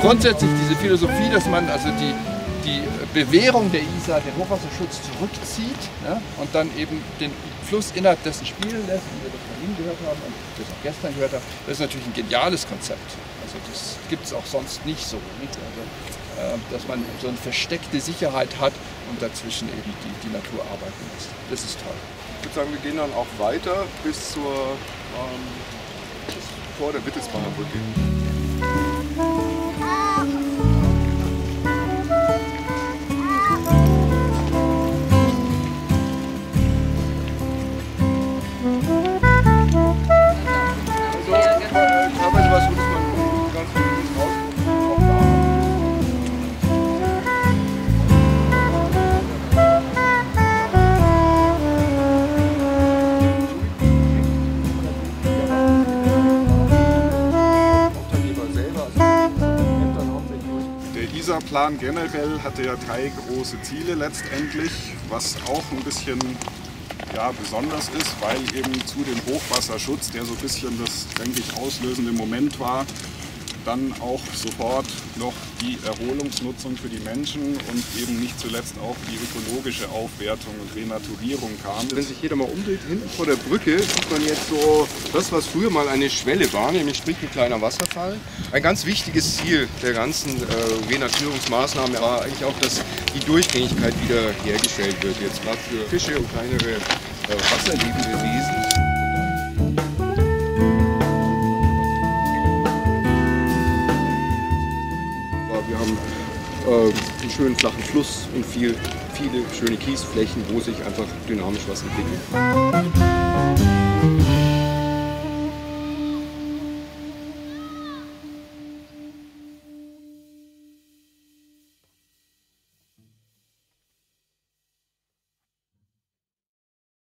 grundsätzlich diese Philosophie, dass man also die, die Bewährung der Isar, den Hochwasserschutz zurückzieht ne, und dann eben den Fluss innerhalb dessen spielen lässt, wie wir das vorhin gehört haben und das auch gestern gehört haben, das ist natürlich ein geniales Konzept. Also das gibt es auch sonst nicht so. Nicht? Also, äh, dass man so eine versteckte Sicherheit hat und dazwischen eben die, die Natur arbeiten lässt. Das ist toll. Ich würde sagen, wir gehen dann auch weiter bis zur ähm, bis vor der Wittelsbacher Brücke. Der ISA-Plan generell hatte ja drei große Ziele letztendlich, was auch ein bisschen ja, besonders ist, weil eben zu dem Hochwasserschutz, der so ein bisschen das, denke ich, auslösende Moment war, dann auch sofort noch die Erholungsnutzung für die Menschen und eben nicht zuletzt auch die ökologische Aufwertung und Renaturierung kam. Wenn sich jeder mal umdreht, hinten vor der Brücke sieht man jetzt so das, was früher mal eine Schwelle war, nämlich sprich ein kleiner Wasserfall. Ein ganz wichtiges Ziel der ganzen äh, Renaturierungsmaßnahmen war eigentlich auch, dass die Durchgängigkeit wieder hergestellt wird. Jetzt gerade für Fische und kleinere äh, wasserlebende Wesen. Äh, einen schönen flachen Fluss und viel, viele schöne Kiesflächen, wo sich einfach dynamisch was entwickelt.